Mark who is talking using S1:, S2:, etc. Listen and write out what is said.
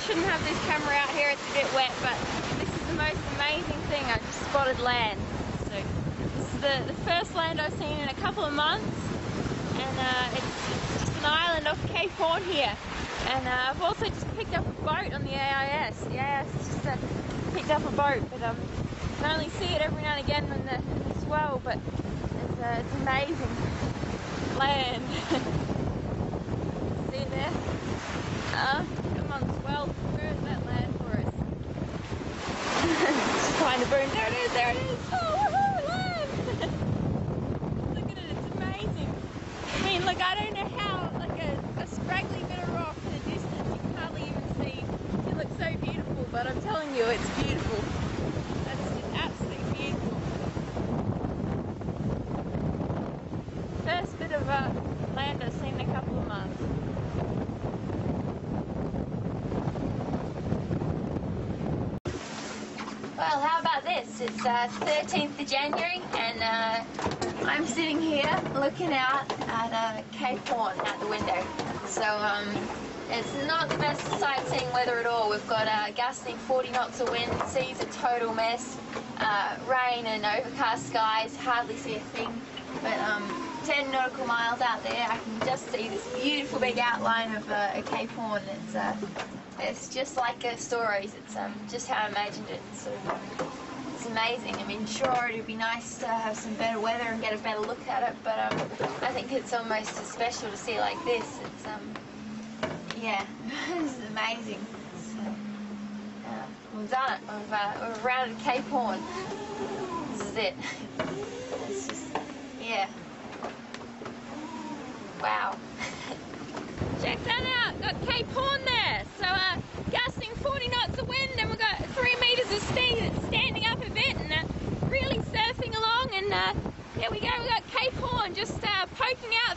S1: shouldn't have this camera out here, it's a bit wet, but this is the most amazing thing. I just spotted land. So this is the, the first land I've seen in a couple of months. And uh, it's just an island off Cape Horn here. And uh, I've also just picked up a boat on the AIS. The AIS just uh, picked up a boat, but um, can only see it every now and again in the, the swell, but it's, uh, it's amazing land. see it there? Uh, come on, swell. Where is that land for us? Behind the boom. There it is, there it is. Oh, woohoo, look at it, it's amazing. I mean, look, I don't know how, like a, a scraggly bit of rock in the distance, you can hardly even see. It looks so beautiful, but I'm telling you, it's beautiful. That's just absolutely beautiful. First bit of uh, land I've seen in a couple of months. Well, this? It's uh, 13th of January and uh, I'm sitting here looking out at uh, Cape Horn out the window. So um, it's not the best sightseeing weather at all. We've got uh, gusting 40 knots of wind, seas a total mess, uh, rain and overcast skies, hardly see a thing. But um, 10 nautical miles out there, I can just see this beautiful big outline of uh, Cape Horn. It's uh, it's just like a stories. It's um, just how I imagined it. So it's amazing. I mean, sure, it'd be nice to have some better weather and get a better look at it, but um, I think it's almost as special to see it like this. It's um, yeah, this is amazing. So, uh, we've done it. We've, uh, we've rounded Cape Horn. This is it. It's just, yeah. Wow. Check that out, got Cape Horn there. So uh, gusting 40 knots of wind and we've got three meters of sea that's standing up a bit and uh, really surfing along and uh, there we go, we've got Cape Horn just uh, poking out